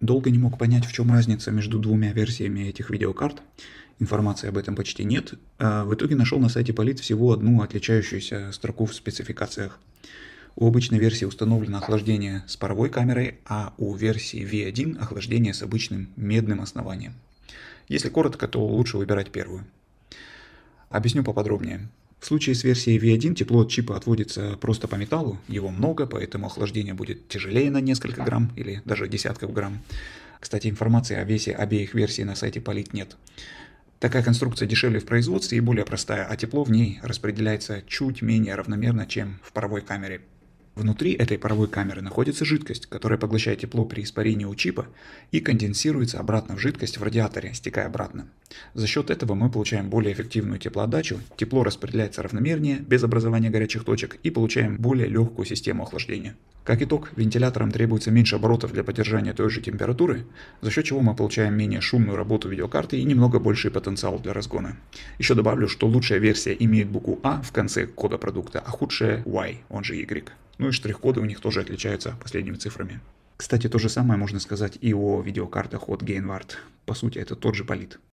Долго не мог понять, в чем разница между двумя версиями этих видеокарт. Информации об этом почти нет. А в итоге нашел на сайте Polit всего одну отличающуюся строку в спецификациях. У обычной версии установлено охлаждение с паровой камерой, а у версии V1 охлаждение с обычным медным основанием. Если коротко, то лучше выбирать первую. Объясню поподробнее. В случае с версией V1 тепло от чипа отводится просто по металлу, его много, поэтому охлаждение будет тяжелее на несколько грамм или даже десятков грамм. Кстати, информации о весе обеих версий на сайте Polit нет. Такая конструкция дешевле в производстве и более простая, а тепло в ней распределяется чуть менее равномерно, чем в паровой камере. Внутри этой паровой камеры находится жидкость, которая поглощает тепло при испарении у чипа и конденсируется обратно в жидкость в радиаторе, стекая обратно. За счет этого мы получаем более эффективную теплоотдачу, тепло распределяется равномернее, без образования горячих точек и получаем более легкую систему охлаждения. Как итог, вентиляторам требуется меньше оборотов для поддержания той же температуры, за счет чего мы получаем менее шумную работу видеокарты и немного больший потенциал для разгона. Еще добавлю, что лучшая версия имеет букву А в конце кода продукта, а худшая Y, он же Y. Ну и штрих-коды у них тоже отличаются последними цифрами. Кстати, то же самое можно сказать и о видеокартах от Gainward. По сути, это тот же полит.